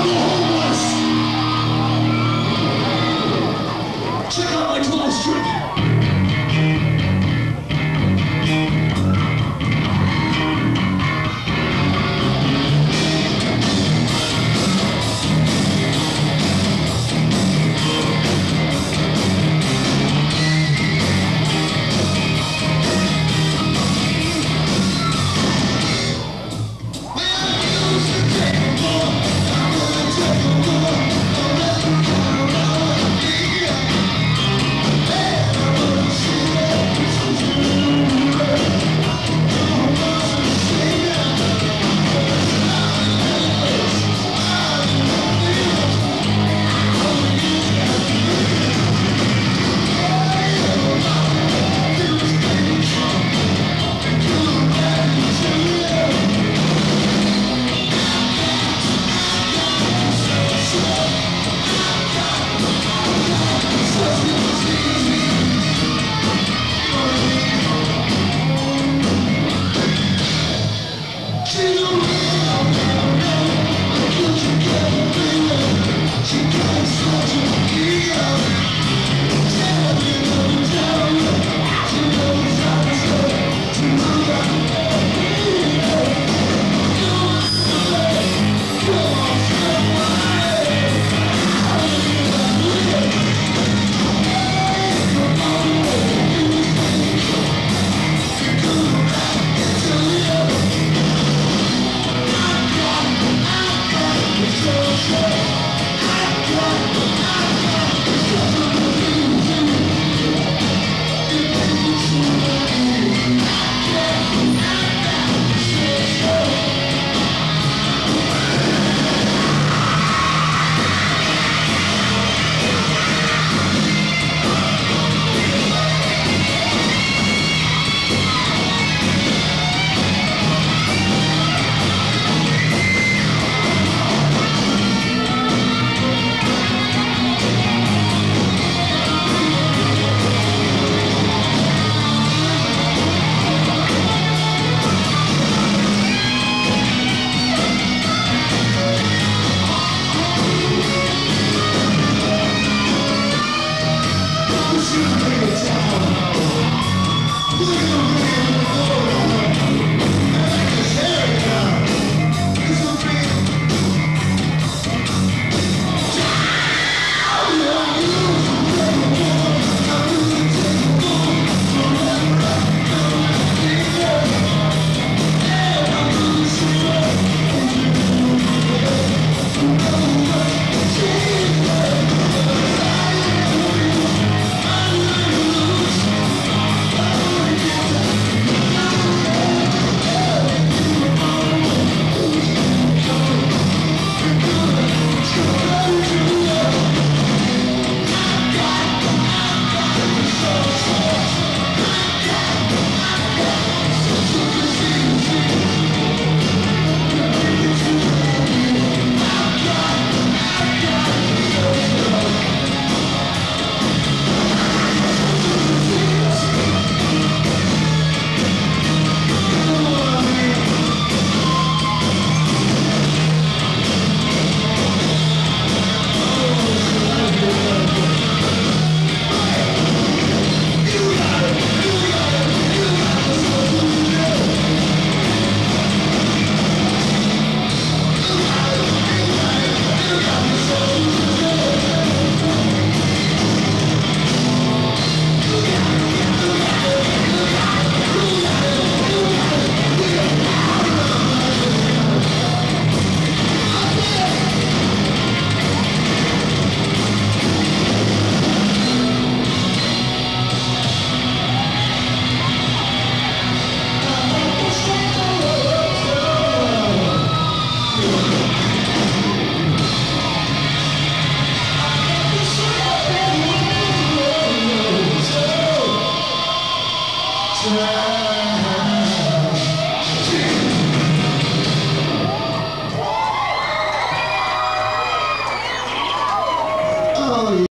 Hey!